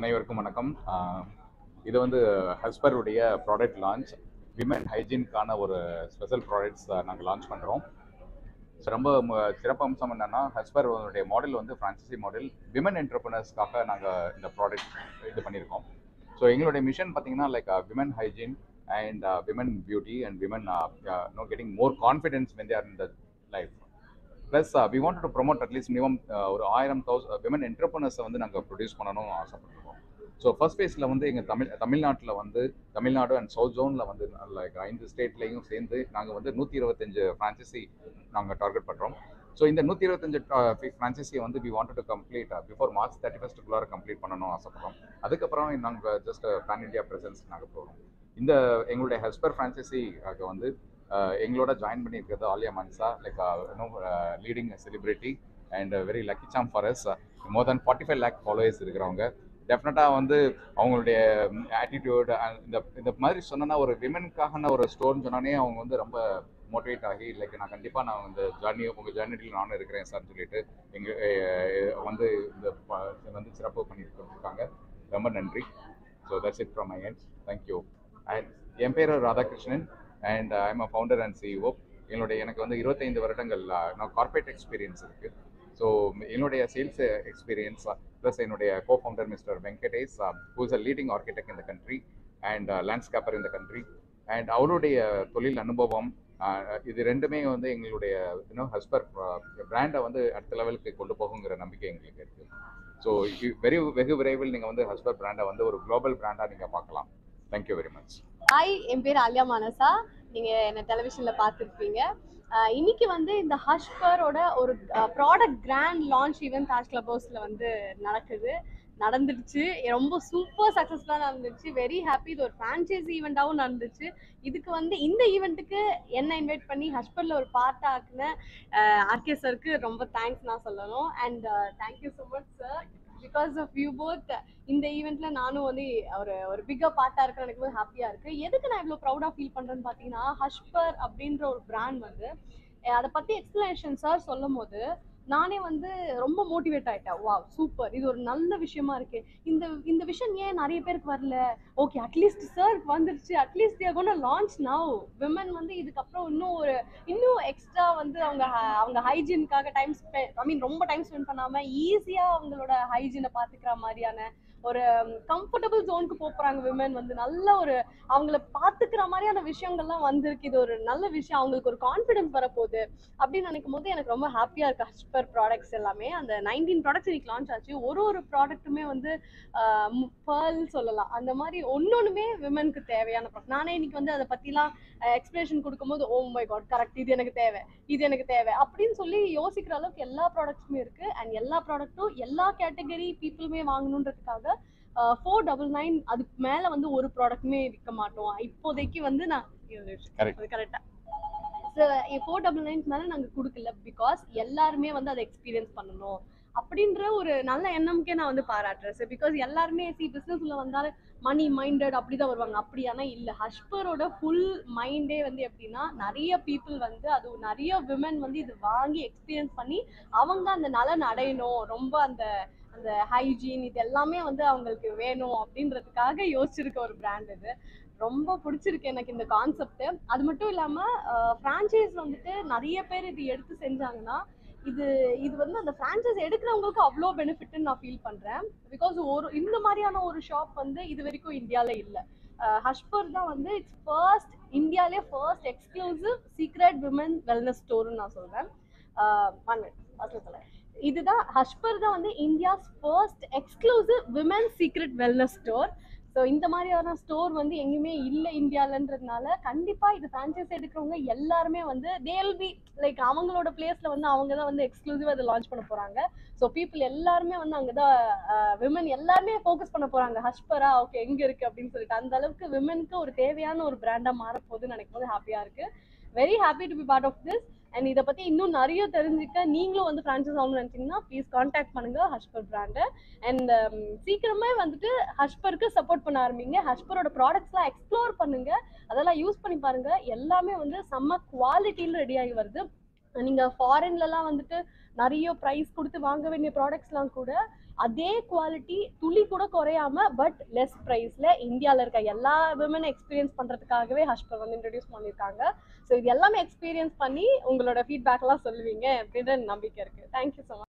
அனைவருக்கும் வணக்கம். இது வந்து ஹஸ்பருடைய ப்ராடக்ட் லான்ச் விமன் ஹைஜீனுக்கான ஒரு ஸ்பெஷல் ப்ராடக்ட்ஸ் நாங்கள் லான்ச் பண்ணுறோம் ரொம்ப சிறப்பு சிறப்பம்சம் என்னன்னா ஹஸ்பருடைய மாடல் வந்து ஃப்ரான்சைசி மாடல் விமன் என்டர்பிரினர்ஸ்க்காக நாங்கள் இந்த ப்ராடக்ட் இது பண்ணியிருக்கோம். ஸோ எங்களுடைய மிஷன் பார்த்தீங்கன்னா like women hygiene and women beauty and women no getting more confidence when they're in the life plus we want to promote at least minimum ஒரு ஆயிரம் thousand women என்டர்பிரினர்ஸை வந்து நாங்கள் ப்ரொடியூஸ் பண்ணணும்னு ஆசைப்பட்டிருக்கோம் so first ஃபேஸில் வந்து எங்கள் தமிழ் தமிழ்நாட்டில் வந்து தமிழ்நாடு அண்ட் சவுத் ஜோனில் வந்து லைக் ஐந்து ஸ்டேட்லேயும் சேர்ந்து நாங்கள் வந்து நூற்றி இருபத்தஞ்சு ஃப்ரான்ச்சைசி நாங்கள் டார்கெட் பண்ணுறோம் ஸோ இந்த நூற்றி இருபத்தஞ்சு ஃப்ரான்ச்சைசியை வந்து we want to complete before March thirty ஃபஸ்ட்டுக்குள்ளார complete பண்ணணும் ஆசைப்படுறோம். அதுக்கப்புறம் நாங்கள் uh, just pan India presence நாங்கள் போகிறோம் இந்த எங்களுடைய ஹெஸ்பர் ஃப்ரான்சைசிக்கு வந்து எங்களோட ஜாயின் பண்ணியிருக்கிறது Aliya Mansa like no leading celebrity and very lucky Sam for S more than forty five lakh followers இருக்கிறவங்க. டெஃபினட்டாக வந்து அவங்களுடைய ஆட்டிடியூட் இந்த இந்த மாதிரி சொன்னா ஒரு விமனுக்கான ஒரு ஸ்டோர்னு சொன்னானே அவங்க வந்து ரொம்ப மோட்டிவேட் ஆகி லைக் நான் கண்டிப்பாக நான் இந்த ஜர்னி உங்கள் ஜர்னியில் நானும் இருக்கிறேன் சார்னு சொல்லிட்டு எங்கள் வந்து இந்த இதை வந்து சிறப்பு பண்ணிட்டு கொடுத்துருக்காங்க ரொம்ப நன்றி. So that's it from my hand thank you and என் பேர் Radhakrishnan. And I'm a founder and CEO என்னுடைய எனக்கு வந்து இருபத்தைந்து வருடங்கள் நான் கார்பரேட் எக்ஸ்பீரியன்ஸ் இருக்குது ஸோ என்னுடைய சேல்ஸ் எக்ஸ்பீரியன்ஸ் ப்ளஸ் என்னுடைய co founder mister Venkatesh who is a leading architect இந்த கண்ட்ரி அண்ட் லேண்ட்ஸ்கேப்பர் இந்த கண்ட்ரி அண்ட் அவருடைய தொழில் அனுபவம் uh, இது ரெண்டுமே வந்து எங்களுடைய இன்னும் ஹஸ்பர் பிராண்டை வந்து அடுத்த லெவலுக்கு கொண்டு போகுங்கிற நம்பிக்கை எங்களுக்கு இருக்குது ஸோ வெரி வெகு விரைவில் நீங்கள் வந்து ஹஸ்பர் பிராண்டை வந்து ஒரு குளோபல் பிராண்டாக நீங்கள் பார்க்கலாம். Thank you very much hi என் பேர் ஆலியா மானசா. நீங்கள் என்னை டெலிவிஷனில் பார்த்துருப்பீங்க. இன்னைக்கு வந்து இந்த ஹஷ்பரோட ஒரு product grand launch event hash club ஹவுஸில் வந்து நடக்குது. நடந்துடுச்சு. ரொம்ப சூப்பர் சக்ஸஸ்ஃபுல்லாக நடந்துச்சு வெரி ஹாப்பி இது ஒரு ஃப்ரான்ச்சைசி ஈவெண்ட்டாகவும் நடந்துச்சு. இதுக்கு வந்து இந்த ஈவெண்ட்டுக்கு என்ன இன்வைட் பண்ணி ஹஷ்பரில் ஒரு பார்ட் ஆக்குன ஆர்கே சருக்கு ரொம்ப தேங்க்ஸ் நான் சொல்லணும். And thank you so much sir because of you both இந்த ஈவெண்ட்ல நானும் வந்து ஒரு ஒரு பிக்கர் பார்ட்டா இருக்க எனக்கு வந்து ஹாப்பியா இருக்கு. எதுக்கு நான் இவ்வளவு ப்ரௌடா ஃபீல் பண்றேன்னு பாத்தீங்கன்னா ஹஷ்பர் அப்படின்ற ஒரு பிராண்ட் வந்து அதை பத்தி எக்ஸ்பிளனேஷன் சார் சொல்லும் போது நானே வந்து ரொம்ப மோட்டிவேட் ஆயிட்டேன். வா சூப்பர் இது ஒரு நல்ல விஷயமா இருக்கு. இந்த இந்த விஷயம் ஏன் நிறைய பேருக்கு வரல? ஓகே அட்லீஸ்ட் சார் வந்துருச்சு. At least they're gonna launch now women வந்து இதுக்கப்புறம் இன்னும் ஒரு இன்னும் எக்ஸ்ட்ரா வந்து அவங்க அவங்க ஹைஜீனுக்காக டைம் ஸ்பெண்ட் ஐ மீன் ரொம்ப டைம் ஸ்பெண்ட் பண்ணாம ஈஸியா அவங்களோட ஹைஜீனை பாத்துக்கிற மாதிரியான ஒரு கம்ஃபர்டபுள் ஜோனுக்கு போறாங்க விமன் வந்து. நல்ல ஒரு அவங்கள பாத்துக்கிற மாதிரியான விஷயங்கள்லாம் வந்திருக்கு. இது ஒரு நல்ல விஷயம். அவங்களுக்கு ஒரு கான்ஃபிடன்ஸ் வரப்போகுது. அப்படின்னு நினைக்கும் போது எனக்கு ரொம்ப ஹாப்பியா இருக்கு. ஹஸ்பர் ப்ராடக்ட்ஸ் எல்லாமே. அந்த நைன்டீன் ப்ராடக்ட்ஸ் இன்னைக்கு லான்ச் ஆச்சு. ஒரு ஒரு ப்ராடக்ட்டுமே வந்து பேர்ல் சொல்லலாம். அந்த மாதிரி ஒன்னொன்றுமே விமனுக்கு தேவையான ப்ராடக்ட் நானே இன்னைக்கு வந்து அதை பத்திலாம் எக்ஸ்பிளேஷன் கொடுக்கும்போது ஓ மை காட் கரெக்ட் இது எனக்கு தேவை. இது எனக்கு தேவை. அப்படின்னு சொல்லி யோசிக்கிற அளவுக்கு எல்லா ப்ராடக்ட்ஸுமே இருக்கு. அண்ட் எல்லா ப்ராடக்ட்டும் எல்லா கேட்டகரி பீப்புளுமே வாங்கணுன்றதுக்காக ஃபோர் டபுள் நைன் அதுக்கு மேல வந்து ஒரு ப்ராடக்ட்டுமே விற்க மாட்டோம். இப்போதைக்கு வந்து நான் கரெக்டா ஃபோர் டபுள் நைன்க்கு மேல நாங்க கொடுக்கல. பிகாஸ் எல்லாருமே வந்து அதை எக்ஸ்பீரியன்ஸ் பண்ணணும். அப்படின்ற ஒரு நல்ல எண்ணம்க்கே நான் வந்து பாராட்டுறேன். சார் பிகாஸ் எல்லாருமே சி உள்ள வந்தாலும் மணி மைண்டட் அப்படிதான் வருவாங்க. அப்படியானா இல்ல. ஹஷ்பரோட ஃபுல் மைண்டே வந்து எப்படின்னா நிறைய பீப்புள் வந்து அது நிறைய விமன் வந்து இது வாங்கி எக்ஸ்பீரியன்ஸ் பண்ணி அவங்க அந்த நலன் அடையணும். ரொம்ப அந்த அந்த ஹைஜீன் இது எல்லாமே வந்து அவங்களுக்கு வேணும் அப்படின்றதுக்காக யோசிச்சிருக்க ஒரு பிராண்ட் இது. ரொம்ப பிடிச்சிருக்கு எனக்கு இந்த கான்செப்ட் அது மட்டும் இல்லாம ஃப்ரான்ச்சைஸ் வந்துட்டு நிறைய பேர் இது எடுத்து செஞ்சாங்கன்னா இது இது வந்து அந்த ஃப்ரான்ச்சைஸ் எடுக்கிறவங்களுக்கு அவ்வளோ பெனிஃபிட்னு நான் ஃபீல் பண்றேன். பிகாஸ் ஒரு இந்த மாதிரியான ஒரு ஷாப் வந்து இது வரைக்கும் இந்தியாவில இல்லை. ஹஷ்பர் தான் வந்து it's first இந்தியாலே first exclusive secret women wellness ஸ்டோர்னு நான் சொல்றேன். ஒன் மினிட் இதுதான் ஹஷ்பர் தான் வந்து India's first exclusive women secret wellness store so இந்த மாதிரியான ஸ்டோர் வந்து எங்கேயுமே இல்லை இந்தியாலன்றதுனால கண்டிப்பாக இது ஃப்ரான்ச்சைஸ் எடுக்கிறவங்க எல்லாருமே வந்து தேல் பி லைக் அவங்களோட பிளேஸில் வந்து அவங்க தான் வந்து எக்ஸ்க்ளூசிவாக இதை லான்ச் பண்ண போகிறாங்க ஸோ பீப்புள் எல்லாருமே வந்து அங்கே தான் விமன் எல்லாருமே ஃபோக்கஸ் பண்ண போகிறாங்க ஹஷ்பரா ஓகே எங்கே இருக்குது அப்படின்னு சொல்லிட்டு. அந்த அளவுக்கு விமனுக்கு ஒரு தேவையான ஒரு பிராண்டாக மாறப்போகுதுன்னு நினைக்கும் போது ஹாப்பியாக இருக்குது very happy to be part of this and இதை பற்றி இன்னும் நிறைய தெரிஞ்சுக்க நீங்களும் வந்து ஃப்ரான்ச்சைஸ் ஆகணும்னு நினச்சிங்கன்னா ப்ளீஸ் காண்டாக்ட் பண்ணுங்க ஹஷ்பர் பிராண்டை அண்ட் சீக்கிரமே வந்துட்டு ஹஷ்பருக்கு சப்போர்ட் பண்ண ஆரம்பிங்க. ஹஷ்பரோட ப்ராடக்ட்ஸ்லாம் எக்ஸ்ப்ளோர் பண்ணுங்க. அதெல்லாம் யூஸ் பண்ணி பாருங்க. எல்லாமே வந்து செம்ம குவாலிட்டியில் ரெடி ஆகி வருது. நீங்கள் ஃபாரின்லலாம் வந்துட்டு நிறைய ப்ரைஸ் கொடுத்து வாங்க வேண்டிய ப்ராடக்ட்ஸ்லாம் கூட அதே குவாலிட்டி துளி கூட குறையாம பட் லெஸ் ப்ரைஸ்ல இந்தியாவில் இருக்க எல்லா விமன் எக்ஸ்பீரியன்ஸ் பண்றதுக்காகவே ஹஷ்பர் வந்து இன்ட்ரடியூஸ் பண்ணியிருக்காங்க. ஸோ இது எல்லாமே எக்ஸ்பீரியன்ஸ் பண்ணி உங்களோட ஃபீட்பேக்லாம் சொல்லுவீங்க அப்படின்ற நம்பிக்கை இருக்கு. Thank you so much